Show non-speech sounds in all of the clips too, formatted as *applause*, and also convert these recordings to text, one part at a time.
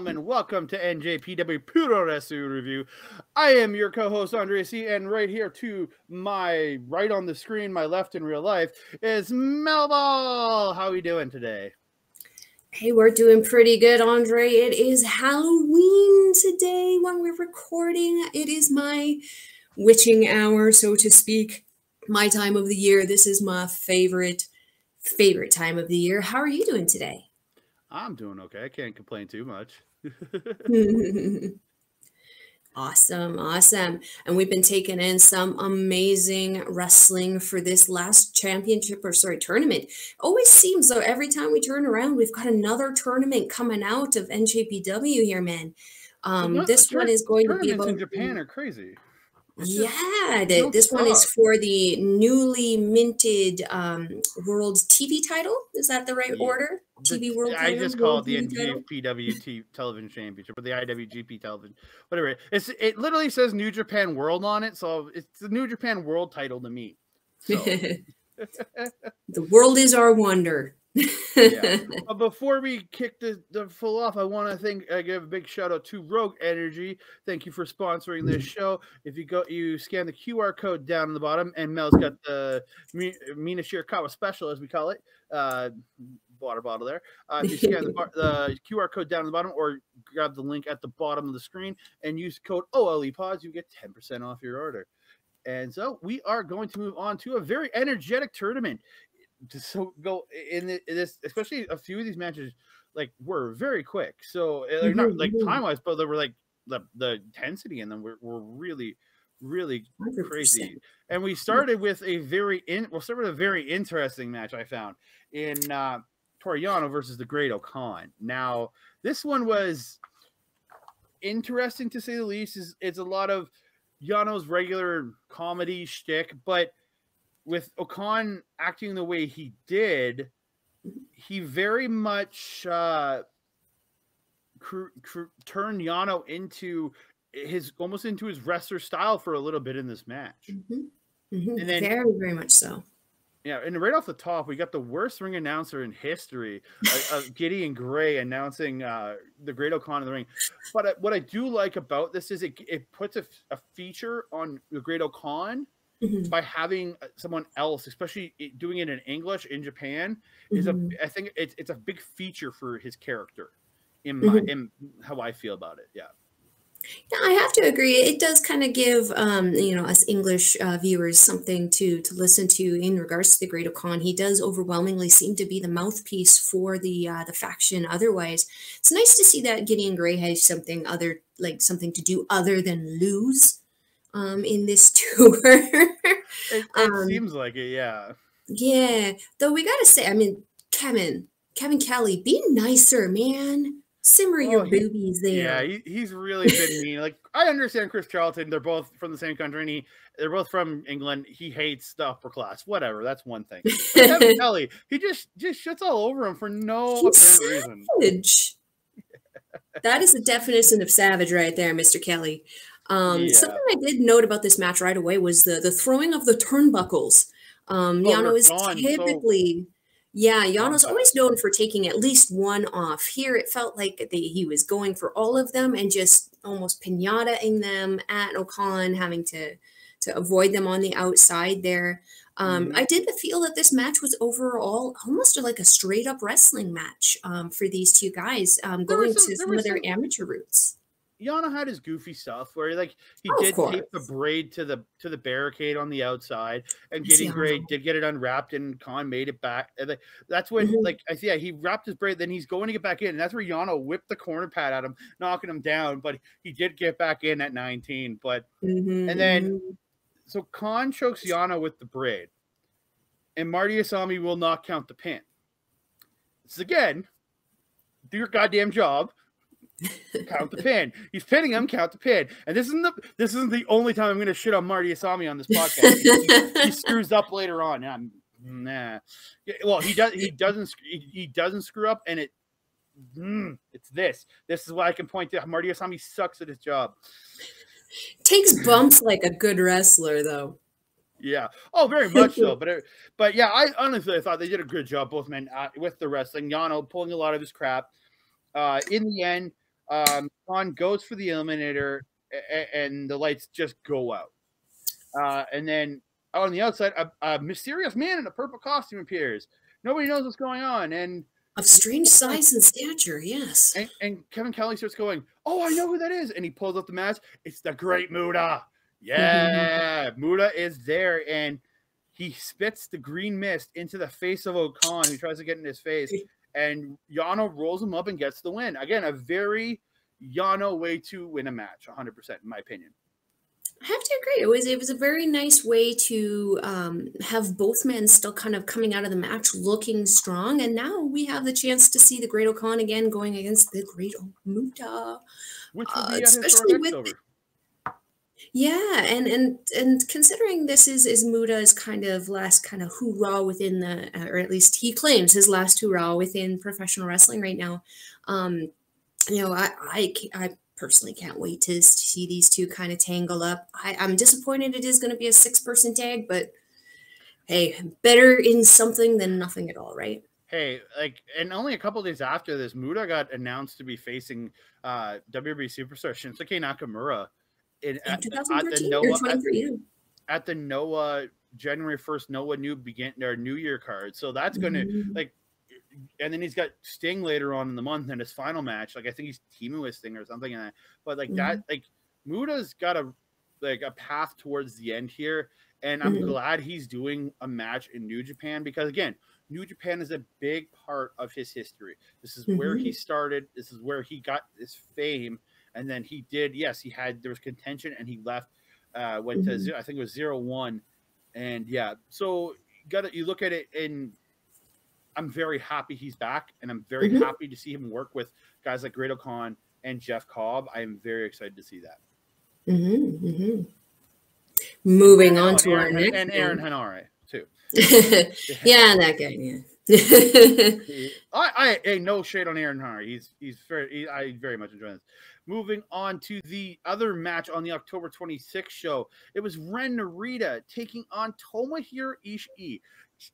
gentlemen, welcome to NJPW Puroresu Review. I am your co-host Andre C, and right here to my right on the screen, my left in real life, is Melball. How are we doing today? Hey, we're doing pretty good, Andre. It is Halloween today when we're recording. It is my witching hour, so to speak. My time of the year. This is my favorite, favorite time of the year. How are you doing today? I'm doing okay. I can't complain too much. *laughs* awesome, awesome. And we've been taking in some amazing wrestling for this last championship or sorry, tournament. Always seems though every time we turn around, we've got another tournament coming out of NJPW here, man. Um, this one is going to be about in Japan are crazy. Yeah, the, this one is for the newly minted um, World TV title. Is that the right yeah. order? TV World. I just call it the NJPW *laughs* Television Championship or the IWGP Television, whatever. It's it literally says New Japan World on it, so it's the New Japan World title to me. So. *laughs* the world is our wonder yeah. *laughs* Uh, before we kick the, the full off, I want to thank uh, give a big shout out to Rogue Energy. Thank you for sponsoring this show. If you go, you scan the QR code down in the bottom, and Mel's got the Mina Shirakawa special, as we call it, uh, water bottle there. Uh, if you scan the, *laughs* the, QR code down in the bottom, or grab the link at the bottom of the screen and use code OLEPODS, you get 10% off your order. And so we are going to move on to a very energetic tournament to so go in, this, especially a few of these matches, like were very quick. So eh, they're not like mm-hmm. time wise, but they were like the the intensity in them were, were really really 100%. crazy. And we started with a very in we'll start with a very interesting match I found in uh Toru Yano versus the Great-O-Khan. Now, this one was interesting to say the least. Is it's a lot of Yano's regular comedy shtick, but with O-Khan acting the way he did, he very much uh, turned Yano into his almost into his wrestler style for a little bit in this match. Mm-hmm. Mm-hmm. And then, very, very much so. Yeah, and right off the top, we got the worst ring announcer in history, uh, *laughs* uh, Gideon Grey announcing uh, the Great-O-Khan in the ring. But uh, what I do like about this is it, it puts a, a feature on the Great-O-Khan mm-hmm. by having uh, someone else, especially doing it in English in Japan, is mm-hmm. a I think it's it's a big feature for his character in my mm-hmm. in how I feel about it. Yeah. Yeah, I have to agree. It does kind of give, um, you know, us English uh, viewers something to to listen to in regards to the Great-O-Khan. He does overwhelmingly seem to be the mouthpiece for the uh, the faction. Otherwise, it's nice to see that Gideon Grey has something other, like something to do other than lose um, in this *laughs* tour. it, it um, seems like it, yeah. Yeah, though we gotta say, I mean, Kevin, Kevin Kelly, be nicer, man. Simmer oh, your he, boobies there. Yeah, he, he's really *laughs* been mean. Like I understand Chris Charlton; they're both from the same country, and he they're both from England. He hates the upper class. Whatever, that's one thing. Kevin *laughs* Kelly, he just just shits all over him for no he's apparent savage. reason. that is the definition of savage, right there, Mister Kelly. Um, yeah. Something I did note about this match right away was the the throwing of the turnbuckles. Um, oh, Yano is typically, so... yeah, Yano's always known for taking at least one off. Here, it felt like he was going for all of them and just almost pinataing them at O-Khan, having to to avoid them on the outside there. Um, mm-hmm. I did feel that this match was overall almost like a straight up wrestling match um, for these two guys, um, going some, to some of their some, amateur roots. Yano had his goofy stuff where like he oh, did tape the braid to the to the barricade on the outside, and getting Grey did get it unwrapped, and Khan made it back. And that's when mm-hmm. like I see, yeah, he wrapped his braid, then he's going to get back in, and that's where Yano whipped the corner pad at him, knocking him down. But he did get back in at 19. But mm-hmm. and then mm-hmm. so Khan chokes Yano with the braid, and Marty Asami will not count the pin. This is again, do your goddamn job count the pin. He's pinning him. Count the pin. And this isn't the this isn't the only time I'm going to shit on Marty Asami on this podcast. he, he, screws up later on. Yeah, nah. Well, he does. He doesn't. He, doesn't screw up, and it. Mm, it's this. This is why I can point to Marty Asami sucks at his job. Takes bumps like a good wrestler, though. Yeah. Oh, very much so. *laughs* But it, but yeah, I honestly I thought they did a good job, both men, uh, with the wrestling. Yano pulling a lot of his crap. Uh, in the end, Um, Khan goes for the eliminator, and the lights just go out. Uh, and then on the outside, a, a, mysterious man in a purple costume appears. Nobody knows what's going on, and of strange size and stature, yes. And, and Kevin Kelly starts going, "Oh, I know who that is!" And he pulls up the mask. It's the Great Muta. Yeah, *laughs* Muta is there, and he spits the green mist into the face of O-Khan, who tries to get in his face, and Yano rolls him up and gets the win. Again, a very Yano way to win a match, 100% in my opinion. I have to agree. It was it was a very nice way to um, have both men still kind of coming out of the match looking strong, and now we have the chance to see the Great O-Khan again going against the Great O'Muta, which will be uh, especially with. Over. Yeah, and and and considering this is is Muta's kind of last kind of hoorah within the, or at least he claims his last hoorah within professional wrestling right now. Um, you know, I I I personally can't wait to see these two kind of tangle up. I, I'm disappointed it is going to be a six person tag, but hey, better in something than nothing at all, right? Hey, like, and only a couple days after this, Muta got announced to be facing uh, WWE superstar Shinsuke Nakamura in, in at, at, the Noah at, at, the Noah January first Noah new begin their New Year card. So that's gonna mm-hmm. like and then he's got Sting later on in the month in his final match. Like I think he's teaming with Sting or something. Like. But like mm-hmm. that, like Muta's got a like a path towards the end here, and I'm mm-hmm. glad he's doing a match in New Japan because again, New Japan is a big part of his history. This is where he mm-hmm. started. This is where he got his fame, and then he did. Yes, he had there was contention, and he left. Uh, went to mm-hmm. zero, I think it was zero one, and yeah. So you got to you look at it and I'm very happy he's back, and I'm very mm-hmm. happy to see him work with guys like Great Khan and Jeff Cobb. I am very excited to see that. Mm-hmm, mm-hmm. Moving on to Aaron, our next and Aaron Henare too. yeah, that guy. Yeah. I, I, no shade on Aaron Henare. He's he's very. He, I very much enjoy this. Moving on to the other match on the October 26th show, it was Ren Narita taking on Tomohiro Ishii.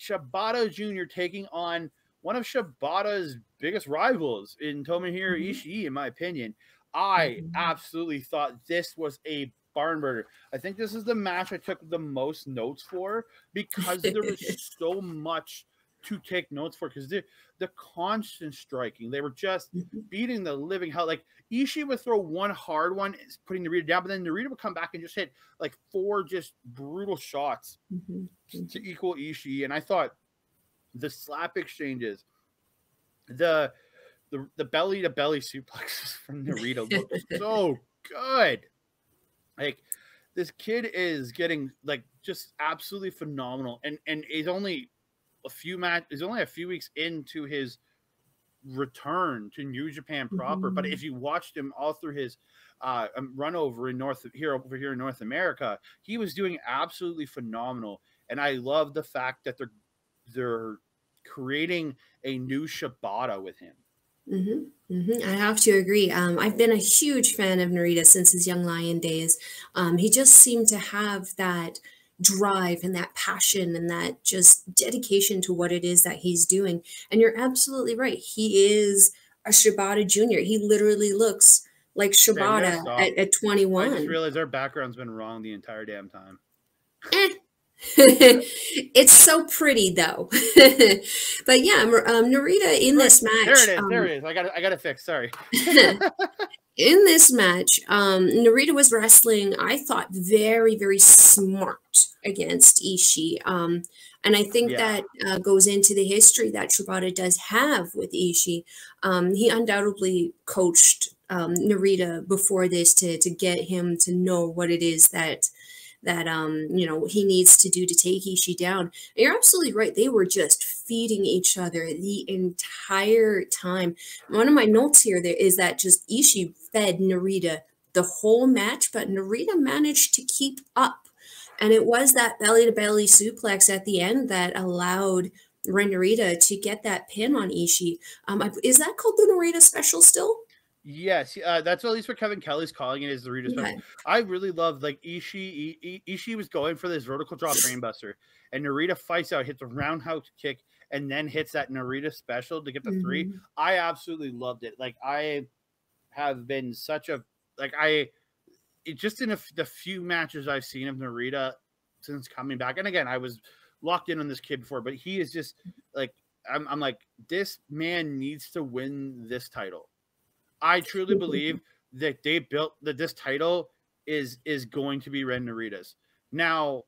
Shibata Jr. taking on one of Shibata's biggest rivals in Tomohiro mm-hmm. Ishii, in my opinion. I mm-hmm. absolutely thought this was a barn burner. I think this is the match I took the most notes for because there was *laughs* so much to take notes for because the the constant striking, they were just mm-hmm. beating the living hell. Like Ishii would throw one hard one, putting Narita down, but then Narita would come back and just hit like four just brutal shots mm-hmm. to equal Ishii. And I thought the slap exchanges, the the the belly to belly suplexes *laughs* from Narita looked *laughs* so good. Like this kid is getting like just absolutely phenomenal, and and he's only a few match. He's only a few weeks into his return to New Japan proper. Mm-hmm. But if you watched him all through his uh, um, run over in North here over here in North America, he was doing absolutely phenomenal. And I love the fact that they're they're creating a new Shibata with him. Mm-hmm, mm-hmm. I have to agree. Um, I've been a huge fan of Narita since his Young Lion days. Um, he just seemed to have that drive and that passion and that just dedication to what it is that he's doing. And you're absolutely right. He is a Shibata Jr. He literally looks like Shibata at, at 21. I just realized our background's been wrong the entire damn time. Eh. *laughs* it's so pretty though. *laughs* but yeah, um, Narita in this match. There it is. Um, there it is. I got I got to fix. Sorry *laughs* in this match, um, Narita was wrestling, I thought, very, very smart against Ishii. Um, and I think yeah. that uh, goes into the history that Shibata does have with Ishii. Um, he undoubtedly coached um, Narita before this to, to get him to know what it is that that um you know he needs to do to take Ishii down. And you're absolutely right. They were just feeding each other the entire time. One of my notes here there is that just Ishii fed Narita the whole match, but Narita managed to keep up. And it was that belly to belly suplex at the end that allowed Ren Narita to get that pin on Ishii. Um, is that called the Narita special still? Yes, uh, that's at least what Kevin Kelly's calling it is the Rita special. I really love like Ishii. Ishii was going for this vertical drop brainbuster, and Narita fights out, hits a roundhouse kick, and then hits that Narita special to get the mm-hmm. three. I absolutely loved it. Like I have been such a like I it just in a, the few matches I've seen of Narita since coming back, and again I was locked in on this kid before, but he is just like I'm, I'm like this man needs to win this title. I truly believe *laughs* that they built that this title is is going to be Ren Narita's. Now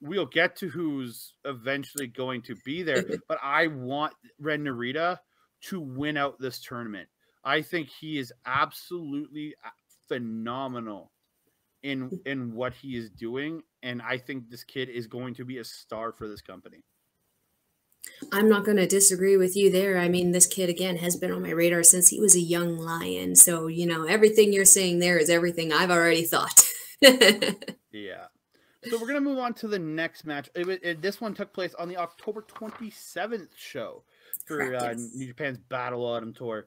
we'll get to who's eventually going to be there, but I want Ren Narita to win out this tournament. I think he is absolutely uh, phenomenal in in what he is doing and I think this kid is going to be a star for this company. I'm not going to disagree with you there. I mean, this kid again has been on my radar since he was a young lion. So, you know, everything you're saying there is everything I've already thought. *laughs* yeah. So we're going to move on to the next match. It, it, this one took place on the October 27th show for uh. New Japan's Battle Autumn Tour.